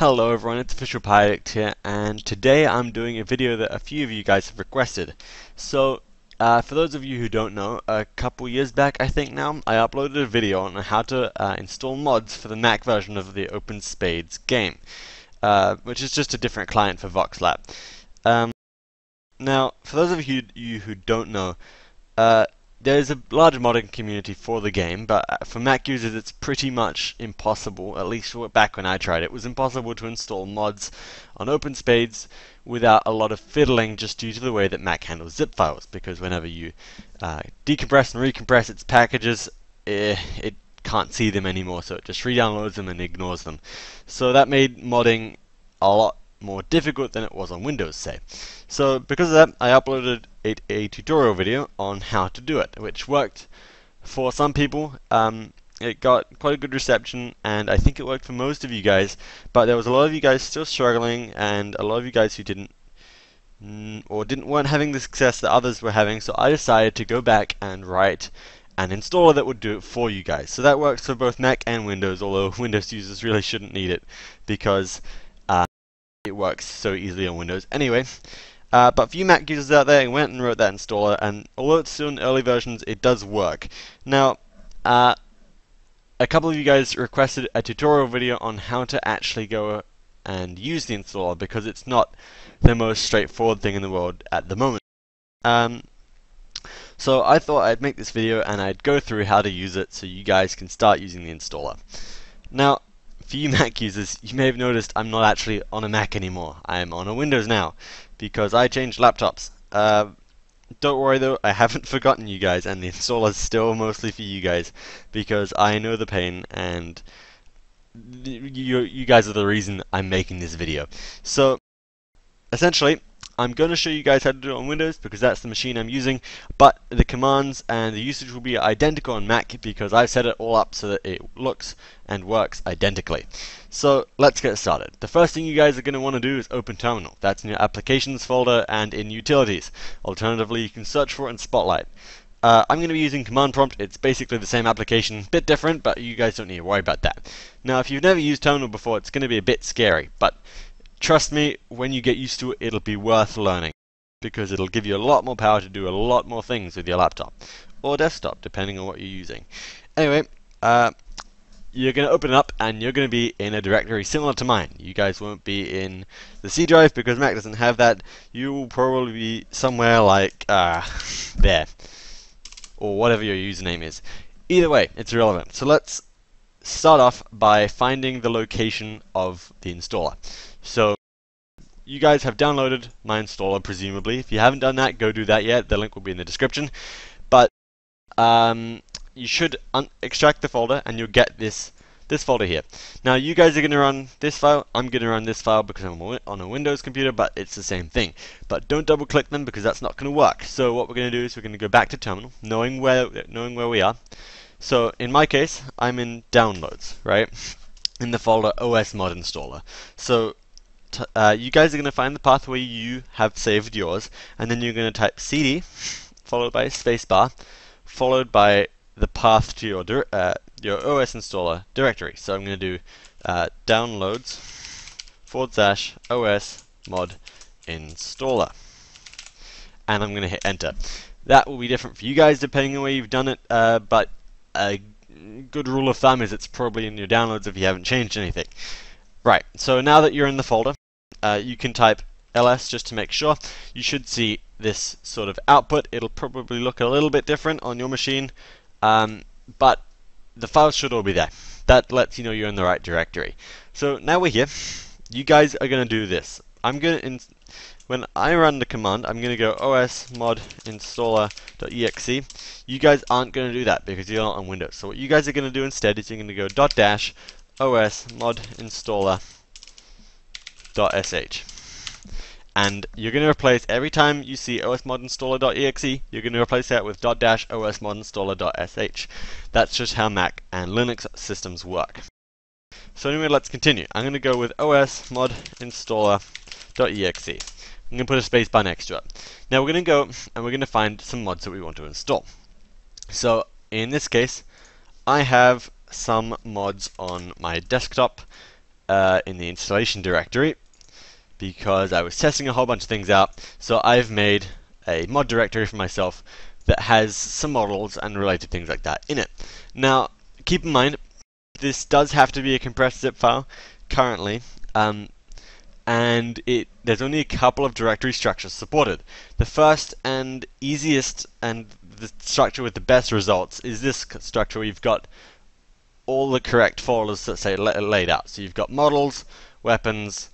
Hello everyone, it's Official PiAddict here, and today I'm doing a video that a few of you guys have requested. So, uh, for those of you who don't know, a couple years back I think now, I uploaded a video on how to uh, install mods for the Mac version of the Open Spades game, uh, which is just a different client for Voxlap. Um, now, for those of you, you who don't know, uh, there's a large modding community for the game, but uh, for Mac users it's pretty much impossible, at least back when I tried it, it was impossible to install mods on OpenSpades without a lot of fiddling just due to the way that Mac handles zip files, because whenever you uh, decompress and recompress its packages, eh, it can't see them anymore, so it just re-downloads them and ignores them. So that made modding a lot more difficult than it was on Windows, say. So because of that, I uploaded a, a tutorial video on how to do it, which worked for some people. Um, it got quite a good reception, and I think it worked for most of you guys, but there was a lot of you guys still struggling, and a lot of you guys who didn't mm, or didn't weren't having the success that others were having, so I decided to go back and write an installer that would do it for you guys. So that works for both Mac and Windows, although Windows users really shouldn't need it because it works so easily on Windows. Anyway, uh, but for you Mac users out there, went and wrote that installer, and although it's still in early versions, it does work. Now, uh, a couple of you guys requested a tutorial video on how to actually go and use the installer because it's not the most straightforward thing in the world at the moment. Um, so I thought I'd make this video and I'd go through how to use it so you guys can start using the installer. Now, for you Mac users, you may have noticed I'm not actually on a Mac anymore. I'm on a Windows now, because I changed laptops. Uh, don't worry though, I haven't forgotten you guys, and the installer is still mostly for you guys, because I know the pain, and you, you guys are the reason I'm making this video. So, essentially, I'm going to show you guys how to do it on Windows because that's the machine I'm using, but the commands and the usage will be identical on Mac because I've set it all up so that it looks and works identically. So let's get started. The first thing you guys are going to want to do is open Terminal. That's in your Applications folder and in Utilities. Alternatively, you can search for it in Spotlight. Uh, I'm going to be using Command Prompt. It's basically the same application, a bit different, but you guys don't need to worry about that. Now, if you've never used Terminal before, it's going to be a bit scary, but Trust me, when you get used to it, it'll be worth learning because it'll give you a lot more power to do a lot more things with your laptop or desktop, depending on what you're using. Anyway, uh, you're going to open it up and you're going to be in a directory similar to mine. You guys won't be in the C drive because Mac doesn't have that. You will probably be somewhere like uh, there or whatever your username is. Either way, it's irrelevant. So let's start off by finding the location of the installer. So you guys have downloaded my installer, presumably. If you haven't done that, go do that yet. The link will be in the description. But um, you should extract the folder, and you'll get this this folder here. Now you guys are going to run this file, I'm going to run this file because I'm on a Windows computer, but it's the same thing. But don't double click them because that's not going to work. So what we're going to do is we're going to go back to terminal, knowing where knowing where we are. So in my case, I'm in downloads, right? In the folder OS mod installer. So uh, you guys are going to find the path where you have saved yours, and then you're going to type cd, followed by spacebar, followed by the path to your uh, your OS installer directory. So I'm going to do uh, downloads forward slash OS mod installer, and I'm going to hit enter. That will be different for you guys depending on where you've done it, uh, but a good rule of thumb is it's probably in your downloads if you haven't changed anything. Right, so now that you're in the folder, uh, you can type ls just to make sure. You should see this sort of output. It'll probably look a little bit different on your machine, um, but the files should all be there. That lets you know you're in the right directory. So now we're here. You guys are going to do this. I'm going to, when I run the command, I'm going to go os mod installer.exe. You guys aren't going to do that because you're not on Windows. So what you guys are going to do instead is you're going to go dot dash os mod installer .sh. And you're going to replace, every time you see osmodinstaller.exe, you're going to replace that with dash osmodinstaller.sh. That's just how Mac and Linux systems work. So anyway, let's continue. I'm going to go with osmodinstaller.exe. I'm going to put a space bar next to it. Now we're going to go and we're going to find some mods that we want to install. So in this case, I have some mods on my desktop uh, in the installation directory because I was testing a whole bunch of things out. So I've made a mod directory for myself that has some models and related things like that in it. Now, keep in mind, this does have to be a compressed zip file currently, um, and it there's only a couple of directory structures supported. The first and easiest and the structure with the best results is this structure you've got all the correct folders that say laid out. So you've got models, weapons,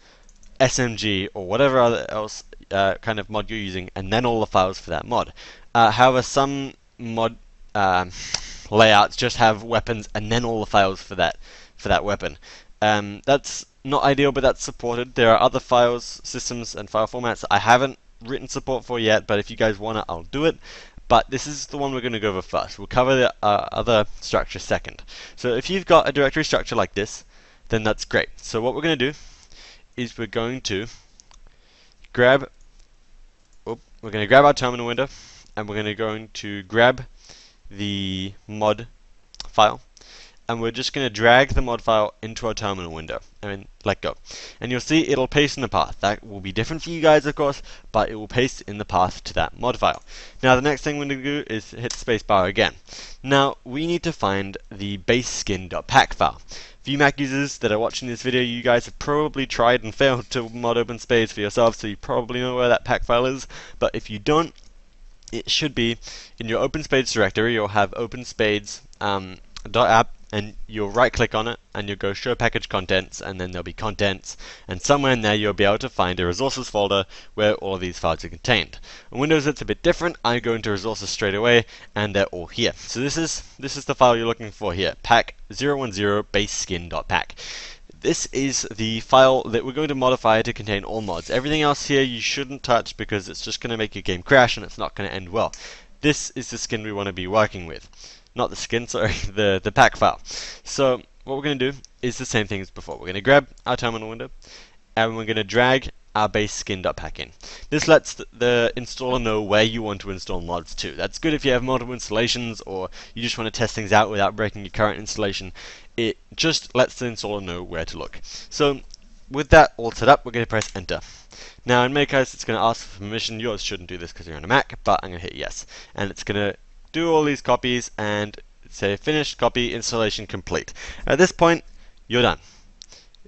SMG, or whatever other else uh, kind of mod you're using, and then all the files for that mod. Uh, however, some mod um, layouts just have weapons and then all the files for that for that weapon. Um, that's not ideal, but that's supported. There are other files, systems, and file formats I haven't written support for yet, but if you guys want it, I'll do it. But this is the one we're going to go over first. We'll cover the uh, other structure second. So if you've got a directory structure like this, then that's great. So what we're going to do is we're going to grab, we're going to grab our terminal window, and we're going to go to grab the mod file and we're just going to drag the mod file into our terminal window and let go. And you'll see it'll paste in the path. That will be different for you guys, of course, but it will paste in the path to that mod file. Now, the next thing we're going to do is hit spacebar again. Now, we need to find the base skin.pack file. For you Mac users that are watching this video, you guys have probably tried and failed to mod OpenSpades for yourselves, so you probably know where that pack file is. But if you don't, it should be in your OpenSpades directory. You'll have OpenSpades um, .app and you'll right click on it and you'll go show package contents and then there'll be contents and somewhere in there you'll be able to find a resources folder where all of these files are contained. On Windows it's a bit different. I go into resources straight away and they're all here. So this is this is the file you're looking for here, pack 010 base skin.pack. This is the file that we're going to modify to contain all mods. Everything else here you shouldn't touch because it's just going to make your game crash and it's not going to end well. This is the skin we want to be working with. Not the skin, sorry, the, the pack file. So what we're going to do is the same thing as before. We're going to grab our terminal window and we're going to drag our base skin.pack in. This lets the, the, installer know where you want to install mods to. That's good if you have multiple installations or you just want to test things out without breaking your current installation. It just lets the installer know where to look. So with that all set up, we're going to press enter. Now in Macos, it's going to ask for permission. Yours shouldn't do this because you're on a Mac, but I'm going to hit yes. And it's going to do all these copies and say finished copy installation complete. At this point, you're done.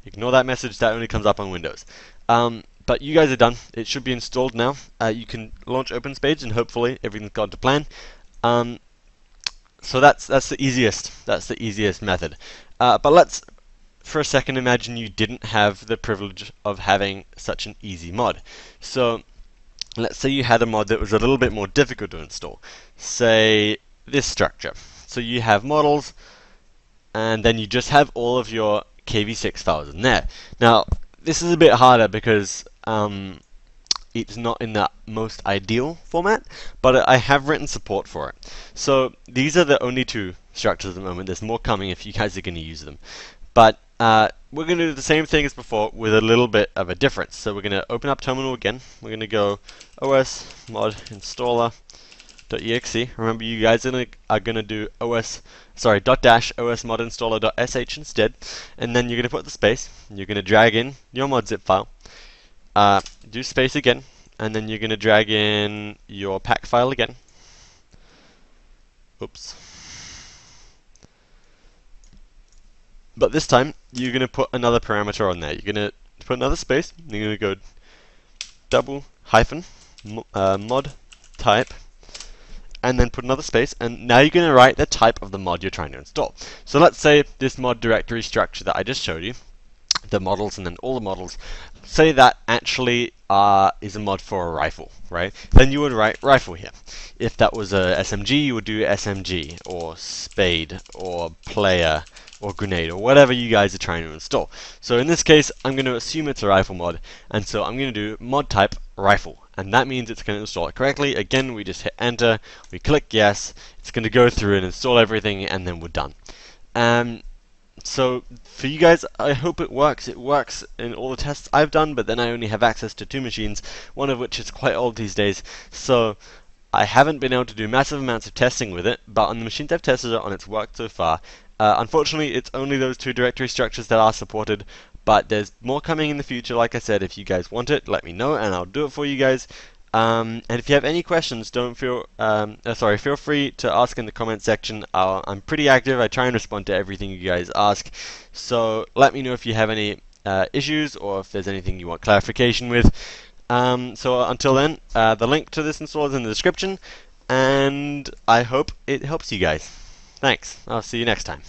Ignore that message, that only comes up on Windows. Um, but you guys are done. It should be installed now. Uh, you can launch OpenSpades and hopefully everything's gone to plan. Um, so that's that's the easiest. That's the easiest method. Uh, but let's for a second imagine you didn't have the privilege of having such an easy mod. So let's say you had a mod that was a little bit more difficult to install. Say this structure. So you have models and then you just have all of your KV6 files in there. Now this is a bit harder because um, it's not in the most ideal format, but I have written support for it. So these are the only two structures at the moment. There's more coming if you guys are going to use them. But uh, we're going to do the same thing as before with a little bit of a difference. So we're going to open up terminal again. We're going to go os mod installer.exe. Remember you guys are going to do os sorry dot dash os mod installer.sh instead. And then you're going to put the space. You're going to drag in your mod zip file. Uh, do space again. And then you're going to drag in your pack file again. Oops. But this time, you're going to put another parameter on there. You're going to put another space. You're going to go double hyphen uh, mod type and then put another space and now you're going to write the type of the mod you're trying to install. So let's say this mod directory structure that I just showed you, the models and then all the models, say that actually uh, is a mod for a rifle, right? Then you would write rifle here. If that was a SMG, you would do SMG or spade or player or grenade or whatever you guys are trying to install. So in this case, I'm going to assume it's a rifle mod, and so I'm going to do mod type rifle, and that means it's going to install it correctly. Again, we just hit enter, we click yes, it's going to go through and install everything, and then we're done. Um, so for you guys, I hope it works. It works in all the tests I've done, but then I only have access to two machines, one of which is quite old these days. So I haven't been able to do massive amounts of testing with it, but on the machines I've tested it on, it's worked so far, uh, unfortunately, it's only those two directory structures that are supported, But there's more coming in the future. Like I said, if you guys want it, let me know, and I'll do it for you guys. Um, and if you have any questions, don't feel um, uh, sorry. Feel free to ask in the comment section. i am pretty active. I try and respond to everything you guys ask. So let me know if you have any uh, issues or if there's anything you want clarification with. Um, so until then, uh, the link to this install is in the description, and I hope it helps you guys. Thanks. I'll see you next time.